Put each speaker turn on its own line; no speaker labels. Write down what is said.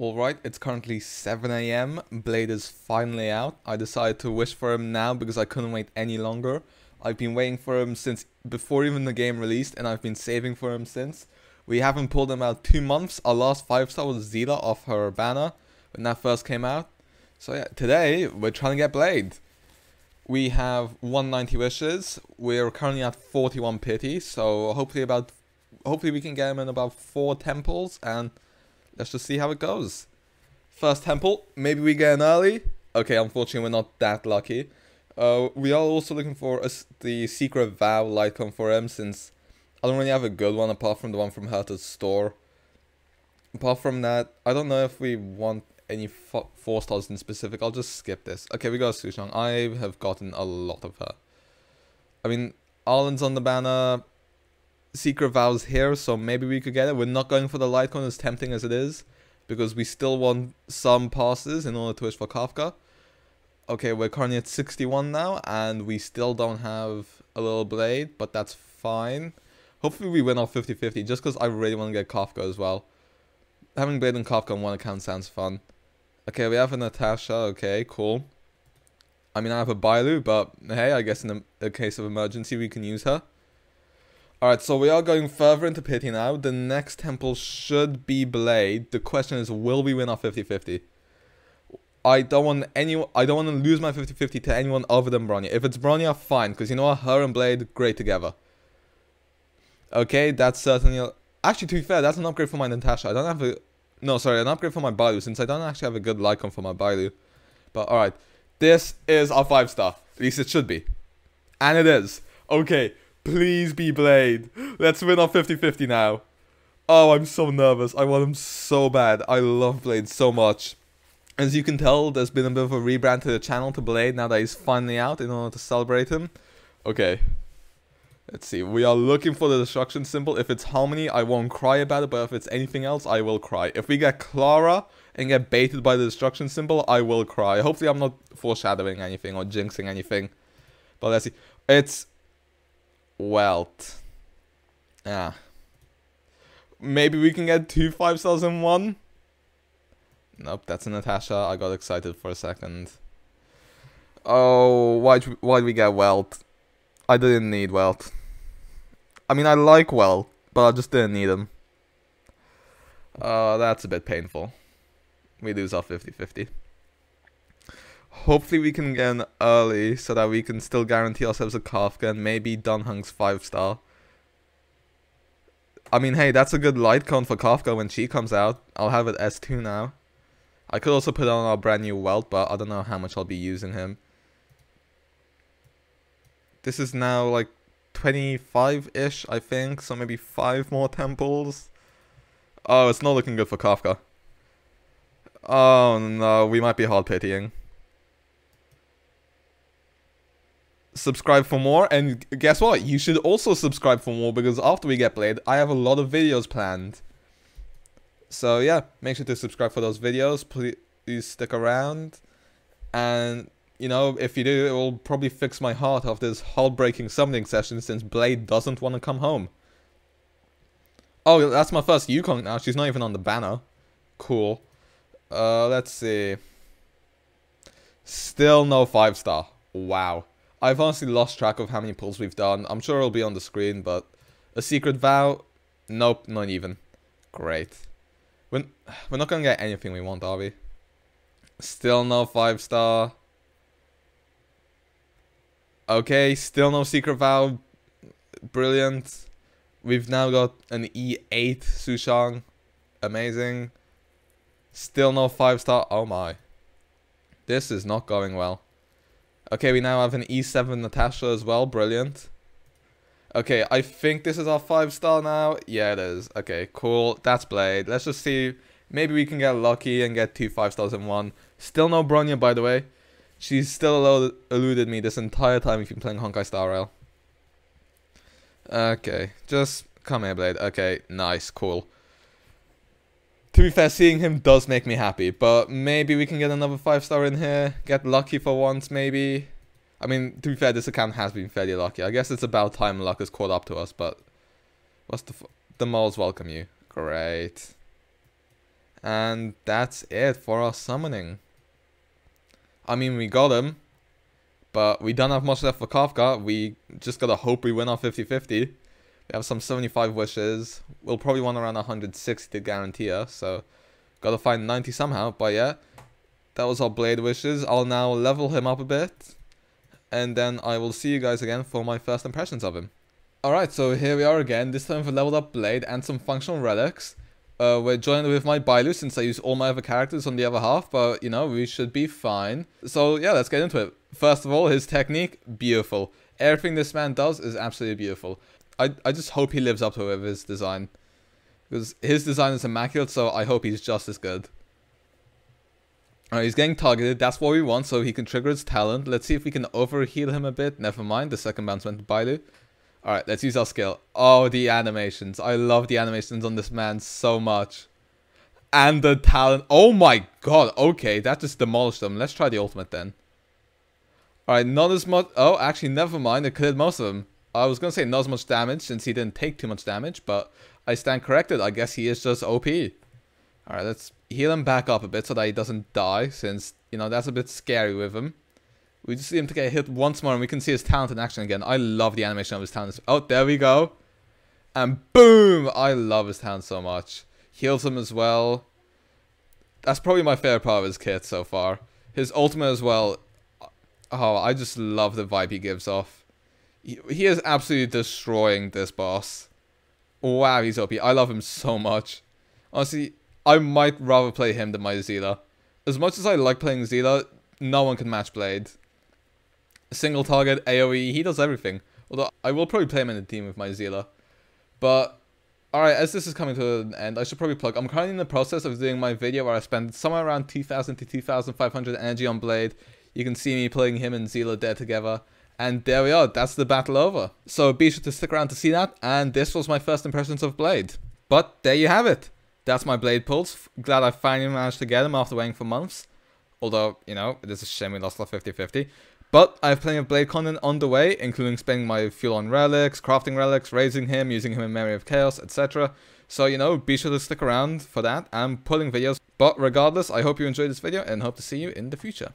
Alright, it's currently 7am, Blade is finally out. I decided to wish for him now because I couldn't wait any longer. I've been waiting for him since before even the game released and I've been saving for him since. We haven't pulled him out two months. Our last 5 star was Seele off her banner when that first came out. So yeah, today we're trying to get Blade. We have 190 wishes. We're currently at 41 pity, so hopefully about hopefully we can get him in about 4 temples and let's just see how it goes. First temple, maybe we get an early. Okay, unfortunately we're not that lucky. Uh, we are also looking for a, the secret vow Light Cone for him since I don't really have a good one apart from the one from Herta's store. Apart from that, I don't know if we want any four stars in specific. I'll just skip this. Okay, we got Sushang. I have gotten a lot of her. I mean, Arlan's on the banner secret vows here, so maybe we could get it. We're not going for the Light Cone as tempting as it is, because we still want some passes in order to wish for Kafka. Okay, we're currently at 61 now, and we still don't have a little blade, but that's fine. Hopefully we win off 50-50, just because I really want to get Kafka as well. Having Blade and Kafka on one account sounds fun. Okay, we have a Natasha, okay, cool. I mean, I have a Bailu, but hey, I guess in a, a case of emergency, we can use her. Alright, so we are going further into Pity now. The next temple should be Blade. The question is, will we win our 50-50? I don't want any. I don't want to lose my 50-50 to anyone other than Bronya. If it's Bronya, fine, because you know what? Her and Blade, great together. Okay, that's certainly... Actually, to be fair, that's an upgrade for my Natasha. I don't have a... No, sorry, an upgrade for my Bailu, since I don't actually have a good Light Cone for my Bailu. But, alright. This is our 5-star. At least it should be. And it is. Okay, Please be Blade. Let's win on 50-50 now. Oh, I'm so nervous. I want him so bad. I love Blade so much. As you can tell, there's been a bit of a rebrand to the channel to Blade now that he's finally out in order to celebrate him. Okay. Let's see. We are looking for the destruction symbol. If it's Harmony, I won't cry about it, but if it's anything else, I will cry. If we get Clara and get baited by the destruction symbol, I will cry. Hopefully I'm not foreshadowing anything or jinxing anything. But let's see. It's Welt. Yeah. Maybe we can get two five stars in one? Nope, that's a Natasha. I got excited for a second. Oh, why'd, why'd we get Welt? I didn't need Welt. I mean, I like Welt, but I just didn't need him. Uh, that's a bit painful. We lose our 50-50. Hopefully we can get an early so that we can still guarantee ourselves a Kafka and maybe Dan Heng's 5 star. I mean, hey, that's a good Light Cone for Kafka when she comes out. I'll have it S2 now. I could also put on our brand new Welt, but I don't know how much I'll be using him. This is now like 25-ish, I think, so maybe 5 more temples. Oh, it's not looking good for Kafka. Oh no, we might be hard pitying. Subscribe for more and guess what? You should also subscribe for more because after we get Blade I have a lot of videos planned. So yeah make sure to subscribe for those videos please stick around. And you know if you do it will probably fix my heart after this heartbreaking summoning session since Blade doesn't want to come home. Oh that's my first Yukong now. She's not even on the banner. Cool. Uh let's see. Still no five star. Wow I've honestly lost track of how many pulls we've done. I'm sure it'll be on the screen, but a secret vow? Nope, not even. Great. We're, we're not gonna get anything we want, are we? Still no 5 star. Okay, still no secret vow. Brilliant. We've now got an E8 Sushang. Amazing. Still no 5 star. Oh my. This is not going well. Okay, we now have an E7 Natasha as well. Brilliant. Okay, I think this is our 5 star now. Yeah, it is. Okay, cool. That's Blade. Let's just see. Maybe we can get lucky and get two 5 stars in one. Still no Bronya, by the way. She's still eluded me this entire time if you're playing Honkai Star Rail. Okay, just come here, Blade. Okay, nice, cool. To be fair, seeing him does make me happy, but maybe we can get another 5 star in here, get lucky for once maybe. I mean, to be fair, this account has been fairly lucky. I guess it's about time luck has caught up to us, but... What's the... the moles welcome you. Great. And that's it for our summoning. I mean, we got him. But we don't have much left for Kafka. We just gotta hope we win our 50-50. We have some 75 wishes. We'll probably want around 160 to guarantee us. So, gotta find 90 somehow. But yeah, that was our Blade wishes. I'll now level him up a bit. And then I will see you guys again for my first impressions of him. Alright, so here we are again. This time for leveled up Blade and some functional relics. Uh, we're joined with my Bailu since I use all my other characters on the other half, but you know, we should be fine. So yeah, let's get into it. First of all, his technique, beautiful. Everything this man does is absolutely beautiful. I, I just hope he lives up to his design. Because his design is immaculate, so I hope he's just as good. Alright, he's getting targeted. That's what we want, so he can trigger his talent. Let's see if we can overheal him a bit. Never mind, the second bounce went to Bailu. Alright, let's use our skill. Oh, the animations. I love the animations on this man so much. And the talent. Oh my god. Okay, that just demolished them. Let's try the ultimate then. Alright, not as much. Oh, actually, never mind. It cleared most of them. I was going to say not as much damage since he didn't take too much damage, but I stand corrected. I guess he is just OP. Alright, let's heal him back up a bit so that he doesn't die since, you know, that's a bit scary with him. We just see him to get hit once more and we can see his talent in action again. I love the animation of his talent. Oh, there we go. And boom! I love his talent so much. Heals him as well. That's probably my favorite part of his kit so far. His ultimate as well. Oh, I just love the vibe he gives off. He, is absolutely destroying this boss. Wow, he's OP. I love him so much. Honestly, I might rather play him than my Seele. As much as I like playing Seele, no one can match Blade single target, AoE, he does everything. Although I will probably play him in a team with my Seele. But, alright, as this is coming to an end, I should probably plug. I'm currently in the process of doing my video where I spend somewhere around 2000 to 2500 energy on Blade. You can see me playing him and Seele there together. And there we are, that's the battle over. So be sure to stick around to see that, and this was my first impressions of Blade. But there you have it. That's my Blade pulse. Glad I finally managed to get him after waiting for months. Although, you know, it is a shame we lost our 50-50. But I have plenty of Blade content on the way, including spending my fuel on relics, crafting relics, raising him, using him in Memory of Chaos, etc. So, you know, be sure to stick around for that. I'm pulling videos. But regardless, I hope you enjoyed this video and hope to see you in the future.